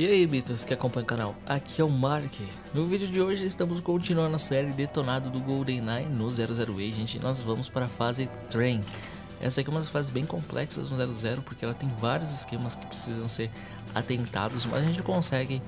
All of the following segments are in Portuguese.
E aí, Bitas que acompanha o canal, aqui é o Mark. No vídeo de hoje estamos continuando a série Detonado do GoldenEye no 00A, gente. Nós vamos para a fase Train. Essa aqui é uma das fases bem complexas no 00, porque ela tem vários esquemas que precisam ser atentados, mas a gente consegue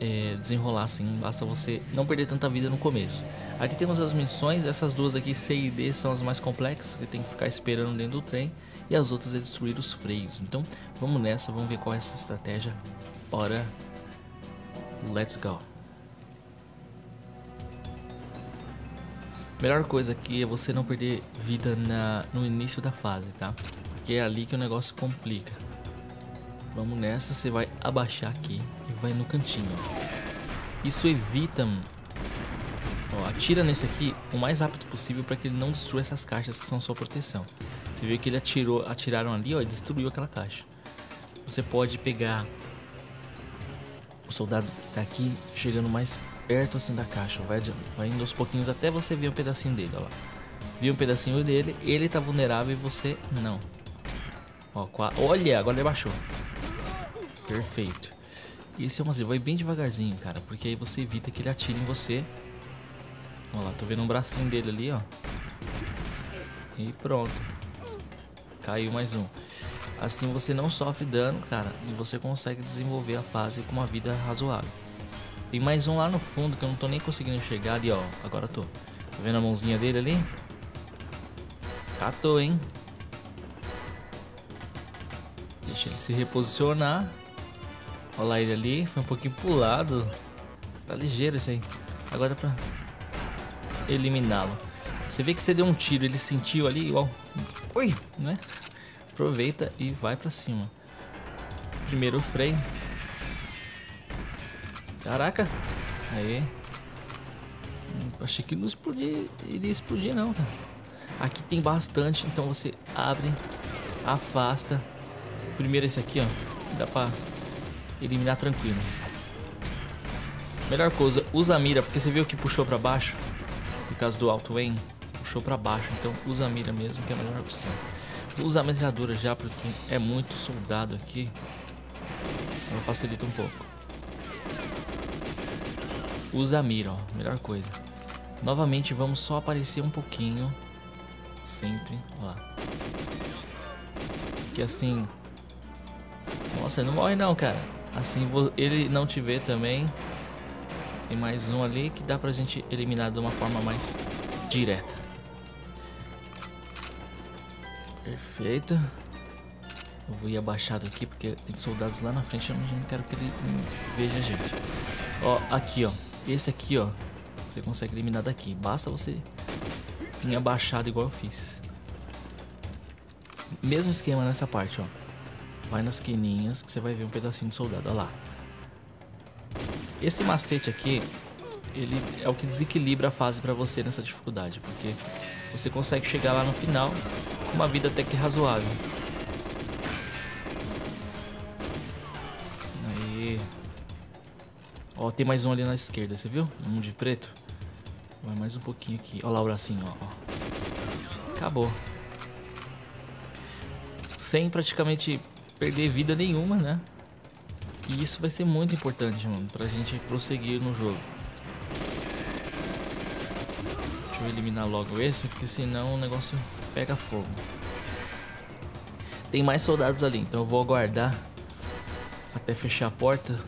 é, desenrolar assim, basta você não perder tanta vida no começo. Aqui temos as missões, essas duas aqui C e D são as mais complexas, que tem que ficar esperando dentro do trem, e as outras é destruir os freios. Então vamos nessa, vamos ver qual é essa estratégia Bora. Let's go. Melhor coisa aqui é você não perder vida na, no início da fase, tá? Porque é ali que o negócio complica. Vamos nessa, você vai abaixar aqui e vai no cantinho. Isso evita... Ó, atira nesse aqui o mais rápido possível para que ele não destrua essas caixas que são sua proteção. Você viu que ele atirou, atiraram ali ó, e destruiu aquela caixa. Você pode pegar o soldado que tá aqui chegando mais perto assim da caixa. Vai, vai indo aos pouquinhos até você ver um pedacinho dele, ó lá. Viu um pedacinho dele, ele tá vulnerável e você não. Ó, olha, agora ele baixou. Perfeito. Esse é uma vai bem devagarzinho, cara, porque aí você evita que ele atire em você. Olha lá, tô vendo um bracinho dele ali, ó. E pronto. Caiu mais um. Assim você não sofre dano, cara, e você consegue desenvolver a fase com uma vida razoável. Tem mais um lá no fundo que eu não tô nem conseguindo chegar ali, ó. Agora tô. Tá vendo a mãozinha dele ali? Catou, hein? Deixa ele se reposicionar. Olha lá ele ali, foi um pouquinho pulado. Tá ligeiro esse aí. Agora pra eliminá-lo. Você vê que você deu um tiro, ele sentiu ali, igual. Ui, né? Aproveita e vai pra cima. Primeiro freio. Caraca. Aí. Hum, achei que não explodir, iria explodir não, cara. Aqui tem bastante, então você abre, afasta. Primeiro esse aqui, ó. Dá pra eliminar tranquilo. Melhor coisa, usa a mira, porque você viu que puxou pra baixo. Por causa do alto aim. Puxou pra baixo, então usa a mira mesmo, que é a melhor opção. Usar a metralhadora já porque é muito soldado aqui. Ela facilita um pouco. Usa a mira, ó. Melhor coisa. Novamente vamos só aparecer um pouquinho. Sempre. Ó lá. Que assim... Nossa, não morre não, cara. Assim ele não te vê também. Tem mais um ali que dá pra gente eliminar de uma forma mais direta. Perfeito. Eu vou ir abaixado aqui porque tem soldados lá na frente. Eu não quero que ele veja a gente. Ó, aqui, ó. Esse aqui, ó. Você consegue eliminar daqui. Basta você vir abaixado igual eu fiz. Mesmo esquema nessa parte, ó. Vai nas quininhas que você vai ver um pedacinho de soldado. Olha lá. Esse macete aqui, ele é o que desequilibra a fase pra você nessa dificuldade. Porque você consegue chegar lá no final uma vida até que razoável. Aí. Ó, tem mais um ali na esquerda, você viu? Um de preto. Vai mais um pouquinho aqui. Ó lá o bracinho, ó. ó. Acabou. Sem praticamente perder vida nenhuma, né? E isso vai ser muito importante, mano, pra gente prosseguir no jogo. Deixa eu eliminar logo esse, porque senão o negócio pega fogo. Tem mais soldados ali, então eu vou aguardar até fechar a porta.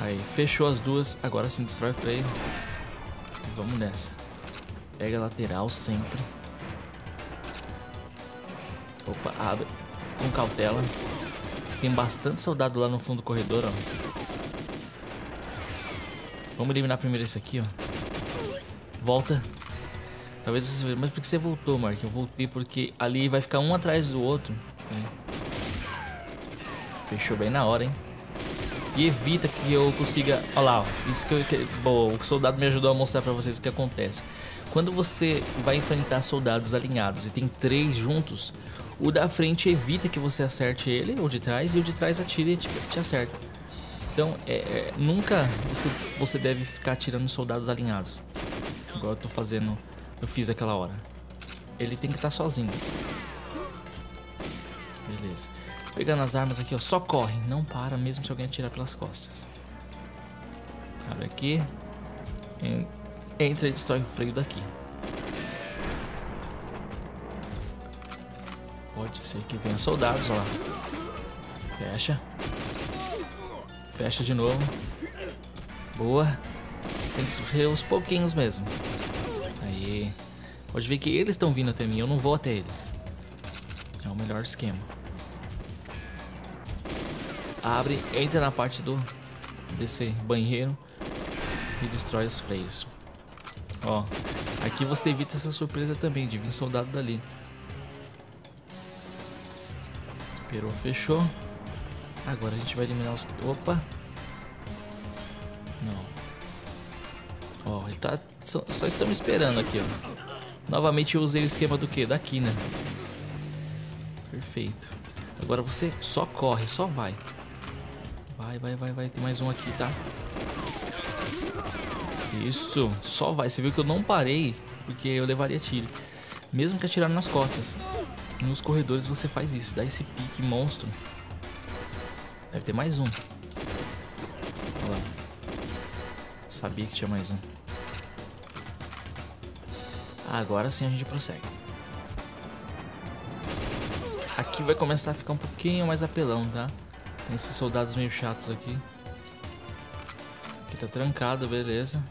Aí, fechou as duas, agora sim destrói o freio. Vamos nessa. Pega a lateral sempre. Opa, abre com cautela. Tem bastante soldado lá no fundo do corredor, ó. Vamos eliminar primeiro esse aqui, ó. Volta. Talvez você... Mas por que você voltou, Mark? Eu voltei porque ali vai ficar um atrás do outro. Fechou bem na hora, hein? E evita que eu consiga... Olha lá, ó. Isso que eu... Bom, o soldado me ajudou a mostrar pra vocês o que acontece. Quando você vai enfrentar soldados alinhados e tem três juntos, o da frente evita que você acerte ele, ou de trás, e o de trás atira e te, te acerta. Então, é, é, nunca você, você deve ficar atirando soldados alinhados. Igual eu tô fazendo eu fiz aquela hora. Ele tem que estar tá sozinho. Beleza. Pegando as armas aqui, ó. Só corre. Não para mesmo se alguém atirar pelas costas. Abre aqui. Entra e destrói o freio daqui. Pode ser que venha soldados, ó lá. Fecha. Fecha de novo. Boa. Tem que ser uns pouquinhos mesmo. Pode ver que eles estão vindo até mim, eu não vou até eles. É o melhor esquema. Abre, entra na parte do desse banheiro e destrói os freios. Ó, aqui você evita essa surpresa também de vir soldado dali. Esperou, fechou. Agora a gente vai eliminar os... Opa! Não. Ó, ele tá... Só, só estamos esperando aqui, ó. Novamente eu usei o esquema do que? Da quina. Perfeito. Agora você só corre, só vai. Vai, vai, vai, vai. Tem mais um aqui, tá? Isso, só vai. Você viu que eu não parei porque eu levaria tiro. Mesmo que atirar nas costas. Nos corredores você faz isso, dá esse pique monstro. Deve ter mais um. Olha lá. Sabia que tinha mais um. Agora sim a gente prossegue. Aqui vai começar a ficar um pouquinho mais apelão, tá? Tem esses soldados meio chatos aqui. Aqui tá trancado, beleza.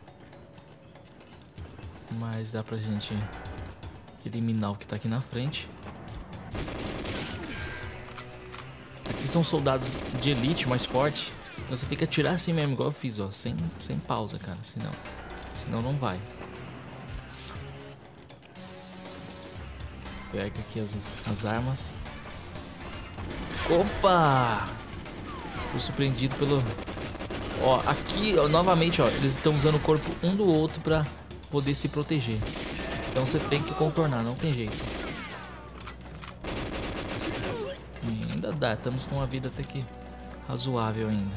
Mas dá pra gente eliminar o que tá aqui na frente. Aqui são soldados de elite mais forte. Você tem que atirar assim mesmo, igual eu fiz, ó. Sem, sem pausa, cara. Senão, senão não vai. Pega aqui as, as armas. Opa! Fui surpreendido pelo... Ó, aqui, ó, novamente, ó, eles estão usando o corpo um do outro pra poder se proteger. Então você tem que contornar, não tem jeito. E ainda dá, estamos com uma vida até que razoável ainda.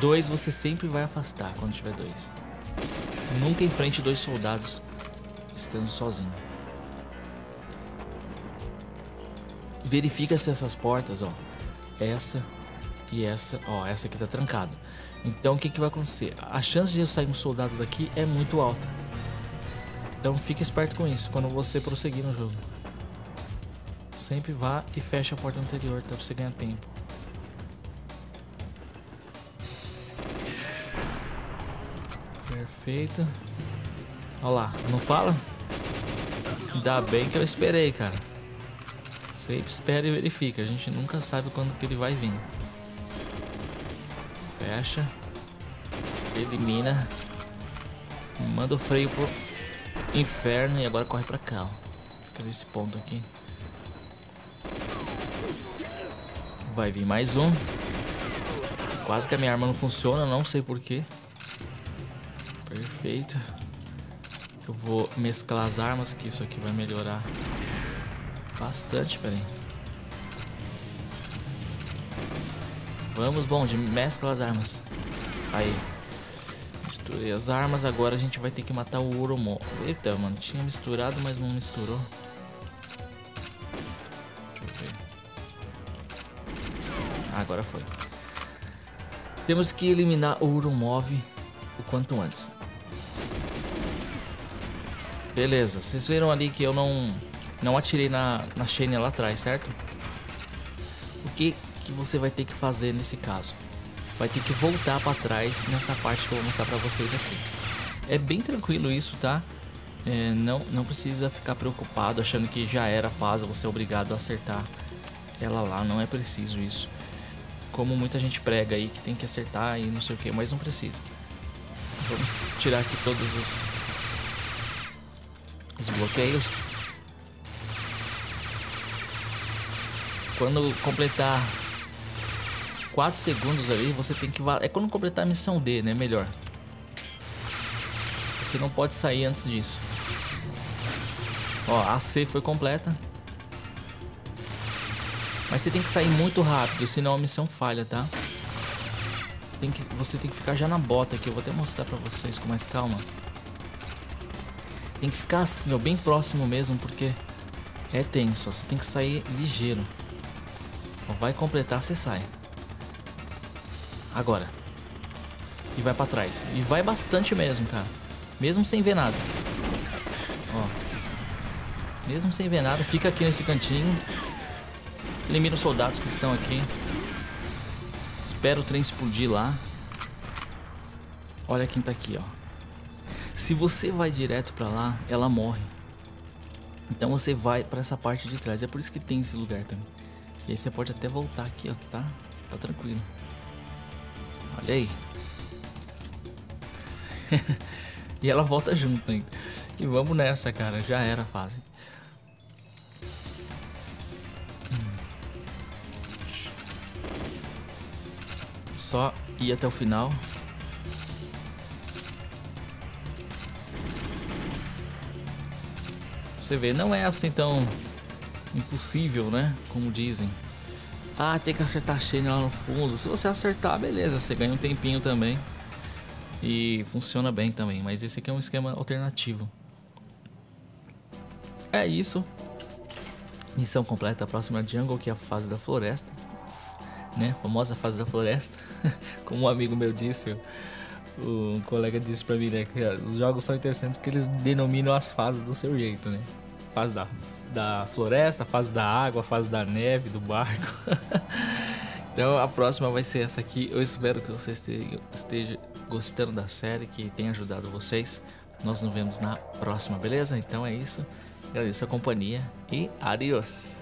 Dois você sempre vai afastar quando tiver dois. Nunca enfrente dois soldados estando sozinho. Verifica se essas portas, ó, essa e essa, ó, essa aqui tá trancada. Então o que, que vai acontecer? A chance de eu sair um soldado daqui é muito alta. Então fique esperto com isso quando você prosseguir no jogo. Sempre vá e feche a porta anterior, tá? Pra você ganhar tempo. Perfeito. Olha lá, não fala? Ainda bem que eu esperei, cara. Sempre espera e verifica. A gente nunca sabe quando que ele vai vir. Fecha. Elimina. Manda o freio pro inferno e agora corre pra cá, ó. Fica nesse ponto aqui. Vai vir mais um. Quase que a minha arma não funciona, não sei porquê. Perfeito. Eu vou mesclar as armas, que isso aqui vai melhorar bastante, peraí. Vamos, bom, de mescla as armas. Aí. Misturei as armas, agora a gente vai ter que matar o Uromon. Eita, mano, tinha misturado, mas não misturou. Ah, agora foi. Temos que eliminar o Uromov o quanto antes. Beleza, vocês viram ali que eu não não atirei na, na Shane lá atrás, certo? O que, que você vai ter que fazer nesse caso? Vai ter que voltar para trás nessa parte que eu vou mostrar para vocês aqui. É bem tranquilo isso, tá? É, não, não precisa ficar preocupado achando que já era a fase, você é obrigado a acertar ela lá, não é preciso isso. Como muita gente prega aí que tem que acertar e não sei o que, mas não precisa. Vamos tirar aqui todos os, os bloqueios. Quando completar 4 segundos ali, você tem que... É quando completar a missão D, né? Melhor. Você não pode sair antes disso. Ó, a C foi completa. Mas você tem que sair muito rápido, senão a missão falha, tá? Tem que, você tem que ficar já na bota aqui. Eu vou até mostrar pra vocês com mais calma. Tem que ficar assim, ó, bem próximo mesmo, porque É tenso, você tem que sair ligeiro. Vai completar, você sai. Agora. E vai pra trás. E vai bastante mesmo, cara. Mesmo sem ver nada. Ó. Mesmo sem ver nada, fica aqui nesse cantinho. Elimina os soldados que estão aqui. Espera o trem explodir lá. Olha quem tá aqui, ó. Se você vai direto pra lá, ela morre. Então você vai pra essa parte de trás. É por isso que tem esse lugar também. E aí você pode até voltar aqui, ó, que tá, tá tranquilo. Olha aí. e ela volta junto ainda. E vamos nessa, cara. Já era a fase. Só ir até o final. Você vê, não é assim tão impossível, né? Como dizem. Ah, tem que acertar a Shane lá no fundo. Se você acertar, beleza, você ganha um tempinho também. E funciona bem também, mas esse aqui é um esquema alternativo. É isso. Missão completa, a próxima jungle, que é a fase da floresta. Né? Famosa fase da floresta. Como um amigo meu disse, um colega disse pra mim, né? Que os jogos são interessantes que eles denominam as fases do seu jeito, né? Fase da, da floresta, fase da água, fase da neve, do barco. então a próxima vai ser essa aqui. Eu espero que você esteja gostando da série, que tenha ajudado vocês. Nós nos vemos na próxima, beleza? Então é isso. Agradeço a companhia e adiós.